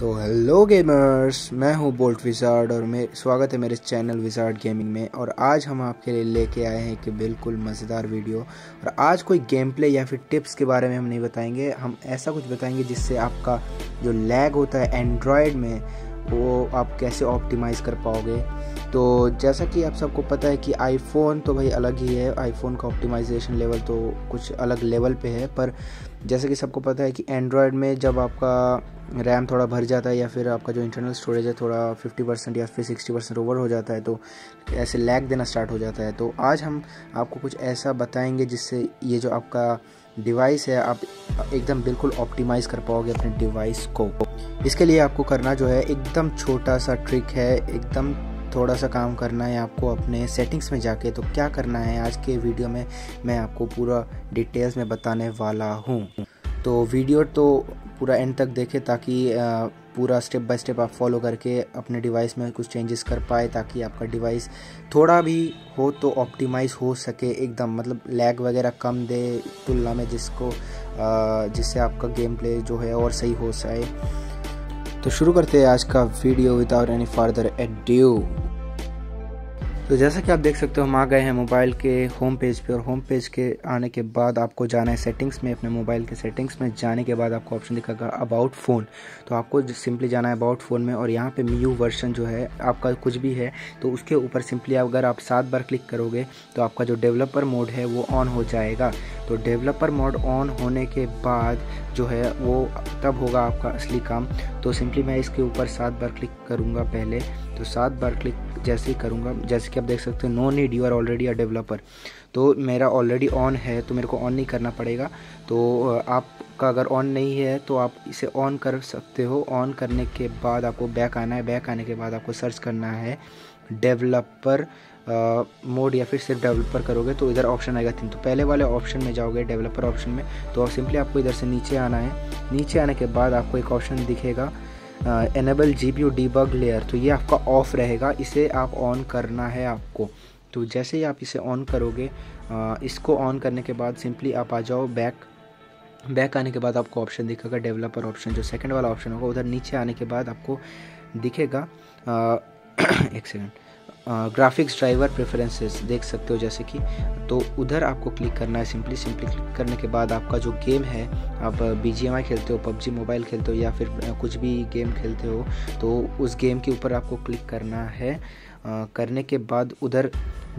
तो hello gamers मैं हूँ बोल्ट विजार्ड और मे, स्वागत है मेरे चैनल विजार्ड गेमिंग में और आज हम आपके लिए लेके आए हैं कि बिल्कुल मज़ेदार वीडियो और आज कोई गेम प्ले या फिर टिप्स के बारे में हम नहीं बताएँगे, हम ऐसा कुछ बताएँगे जिससे आपका जो लैग होता है एंड्रॉयड में वो आप कैसे ऑप्टिमाइज़ कर पाओगे? तो जैसा कि आप सबको पता है कि आईफोन तो भाई अलग ही है। आईफोन का ऑप्टिमाइजेशन लेवल तो कुछ अलग लेवल पे है, पर जैसा कि सबको पता है कि एंड्रॉयड में जब आपका रैम थोड़ा भर जाता है या फिर आपका जो इंटरनल स्टोरेज है थोड़ा 50 परसेंट या फिर 60 परसेंट ओवर हो जाता है तो ऐसे लैग देना स्टार्ट हो जाता है। तो आज हम आपको कुछ ऐसा बताएँगे जिससे ये जो आपका डिवाइस है, आप एकदम बिल्कुल ऑप्टिमाइज़ कर पाओगे अपने डिवाइस को। इसके लिए आपको करना जो है, एकदम छोटा सा ट्रिक है, एकदम थोड़ा सा काम करना है आपको अपने सेटिंग्स में जाके। तो क्या करना है, आज के वीडियो में मैं आपको पूरा डिटेल्स में बताने वाला हूँ। तो वीडियो तो पूरा एंड तक देखें ताकि पूरा स्टेप बाय स्टेप आप फॉलो करके अपने डिवाइस में कुछ चेंजेस कर पाए ताकि आपका डिवाइस थोड़ा भी हो तो ऑप्टिमाइज़ हो सके एकदम। मतलब लैग वगैरह कम दे तुलना में जिसको जिससे आपका गेम प्ले जो है और सही हो सके। तो शुरू करते हैं आज का video without any further ado तो जैसा कि आप देख सकते हो, हम आ गए हैं मोबाइल के होम पेज पे और होम पेज के आने के बाद आपको जाना है सेटिंग्स में, अपने मोबाइल के सेटिंग्स में। जाने के बाद आपको ऑप्शन दिखेगा अबाउट फ़ोन तो आपको सिंपली जाना है अबाउट फ़ोन में और यहाँ पे म्यू वर्जन जो है, आपका कुछ भी है तो उसके ऊपर सिंपली अगर आप सात बार क्लिक करोगे तो आपका जो डेवलपर मोड है वो ऑन हो जाएगा। तो डेवलपर मोड ऑन होने के बाद जो है, वो तब होगा आपका असली काम। तो सिंपली मैं इसके ऊपर सात बार क्लिक करूँगा पहले। तो सात बार क्लिक जैसे ही करूँगा, जैसे कि आप देख सकते हो no need you are already a developer तो मेरा ऑलरेडी ऑन है तो मेरे को ऑन नहीं करना पड़ेगा। तो आपका अगर ऑन नहीं है तो आप इसे ऑन कर सकते हो। ऑन करने के बाद आपको बैक आना है। बैक आने के बाद आपको सर्च करना है डेवलपर मोड uh, या फिर सिर्फ़ डेवलपर करोगे तो इधर ऑप्शन आएगा तीन। तो पहले वाले ऑप्शन में जाओगे डेवलपर ऑप्शन में तो सिंपली आपको इधर से नीचे आना है। नीचे आने के बाद आपको एक ऑप्शन दिखेगा enable G P debug layer तो ये आपका ऑफ़ रहेगा इसे आप ऑन करना है आपको। तो जैसे ही आप इसे ऑन करोगे आ, इसको ऑन करने के बाद सिंपली आप आ जाओ बैक बैक आने के बाद आपको ऑप्शन दिखेगा डेवलपर ऑप्शन जो सेकंड वाला ऑप्शन होगा उधर नीचे आने के बाद आपको दिखेगा आ, एक सेकंड ग्राफिक्स ड्राइवर प्रेफरेंसेस देख सकते हो जैसे कि तो उधर आपको क्लिक करना है सिंपली सिंपली क्लिक करने के बाद आपका जो गेम है, आप बी खेलते हो, पबजी मोबाइल खेलते हो या फिर कुछ भी गेम खेलते हो तो उस गेम के ऊपर आपको क्लिक करना है। करने के बाद उधर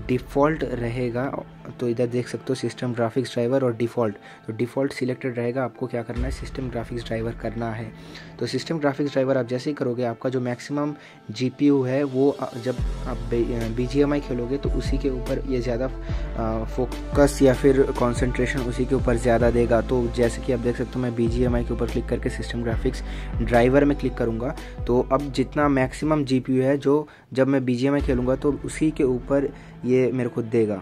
डिफ़ॉल्ट रहेगा। तो इधर देख सकते हो सिस्टम ग्राफिक्स ड्राइवर और डिफ़ॉल्ट। तो डिफ़ॉल्ट सिलेक्टेड रहेगा, आपको क्या करना है? सिस्टम ग्राफिक्स ड्राइवर करना है। तो सिस्टम ग्राफिक्स ड्राइवर आप जैसे ही करोगे, आपका जो मैक्सिमम जीपीयू है, वो जब आप बी खेलोगे तो उसी के ऊपर ये ज़्यादा फोकस या फिर कॉन्सेंट्रेशन उसी के ऊपर ज़्यादा देगा। तो जैसे कि आप देख सकते हो, मैं बीजीएमआई के ऊपर क्लिक करके सिस्टम ग्राफिक्स ड्राइवर में क्लिक करूँगा। तो अब जितना मैक्सिमम जीपीयू है, जो जब मैं बी खेलूँगा तो उसी के ऊपर ये मेरे को देगा।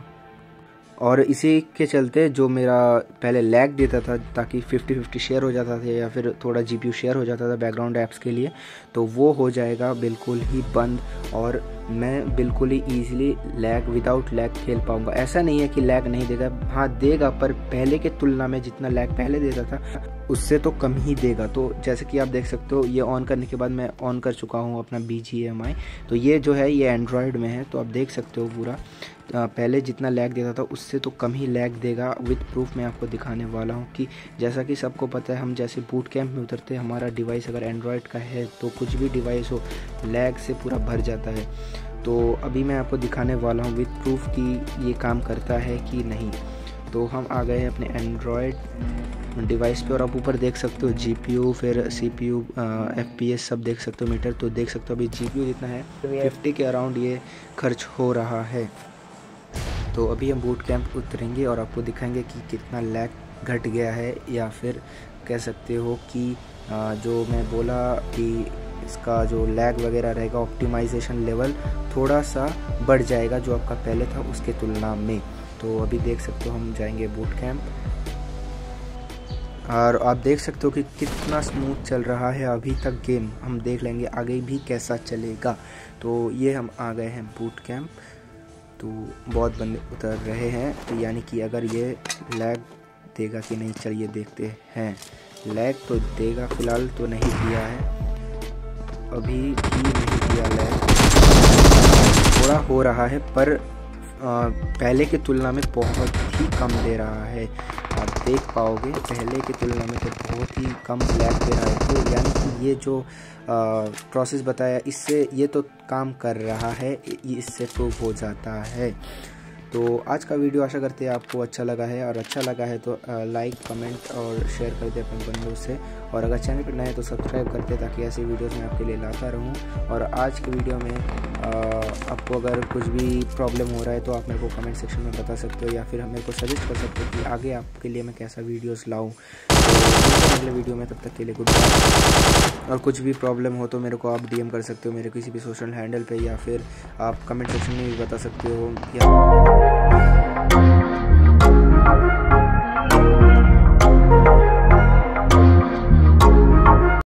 और इसी के चलते जो मेरा पहले लैग देता था, ताकि 50 50 शेयर हो जाता था, या फिर थोड़ा जीपीयू शेयर हो जाता था बैकग्राउंड ऐप्स के लिए तो वो हो जाएगा बिल्कुल ही बंद और मैं बिल्कुल ही ईजिली लैग विदाउट लैग खेल पाऊँगा। ऐसा नहीं है कि लैग नहीं देगा। हाँ देगा, पर पहले के तुलना में जितना लैग पहले देता था, उससे तो कम ही देगा। तो जैसे कि आप देख सकते हो, ये ऑन करने के बाद मैं ऑन कर चुका हूँ अपना बी जी एम आई तो ये जो है, ये एंड्रॉयड में है तो आप देख सकते हो पूरा। पहले जितना लैग देता था, उससे तो कम ही लैग देगा। विद प्रूफ मैं आपको दिखाने वाला हूँ कि जैसा कि सबको पता है, हम जैसे बूट कैंप में उतरते हैं, हमारा डिवाइस अगर एंड्रॉयड का है तो कुछ भी डिवाइस हो लैग से पूरा भर जाता है। तो अभी मैं आपको दिखाने वाला हूँ विथ प्रूफ कि ये काम करता है कि नहीं। तो हम आ गए हैं अपने एंड्रॉयड डिवाइस पे और आप ऊपर देख सकते हो जीपीयू फिर C P U F P S सब देख सकते हो मीटर तो देख सकते हो। अभी जीपीयू जितना है फिफ्टी के अराउंड ये खर्च हो रहा है। तो अभी हम बूट कैंप उतरेंगे और आपको दिखाएँगे कि कितना लैग घट गया है या फिर कह सकते हो कि जो मैं बोला कि इसका जो लैग वगैरह रहेगा ऑप्टिमाइजेशन लेवल थोड़ा सा बढ़ जाएगा जो आपका पहले था उसके तुलना में। तो अभी देख सकते हो हम जाएँगे बूट कैंप और आप देख सकते हो कि कितना स्मूथ चल रहा है अभी तक गेम हम देख लेंगे आगे भी कैसा चलेगा। तो ये हम आ गए हैं बूट कैंप तो बहुत बंदे उतर रहे हैं। तो यानी कि अगर ये लैग देगा कि नहीं, चलिए देखते हैं। लैग तो देगा, फ़िलहाल तो नहीं दिया है। अभी भी नहीं किया लैग थोड़ा हो रहा है पर आ, पहले की तुलना में बहुत ही कम दे रहा है। आप देख पाओगे पहले की तुलना में तो बहुत ही कम लैग दे रहा है। तो यानी कि ये जो प्रोसेस बताया इससे ये तो काम कर रहा है इससे प्रूव हो जाता है। तो आज का वीडियो आशा करते हैं आपको अच्छा लगा है और अच्छा लगा है तो लाइक कमेंट और शेयर कर दे अपने बंधुओं से। और अगर चैनल पर नए तो सब्सक्राइब कर करते ताकि ऐसे वीडियोस मैं आपके लिए लाता रहूँ। और आज के वीडियो में आपको अगर कुछ भी प्रॉब्लम हो रहा है तो आप मेरे को कमेंट सेक्शन में बता सकते हो या फिर मेरे को सजेस्ट कर सकते हो कि आगे आपके लिए मैं कैसा वीडियोज़ लाऊँ। तो अगले वीडियो में, तब तक के लिए गुड बाय और कुछ भी प्रॉब्लम हो तो मेरे को आप डीएम कर सकते हो मेरे किसी भी सोशल हैंडल पे या फिर आप कमेंट सेक्शन में भी बता सकते हो या Thank you.